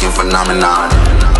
Fucking phenomenon.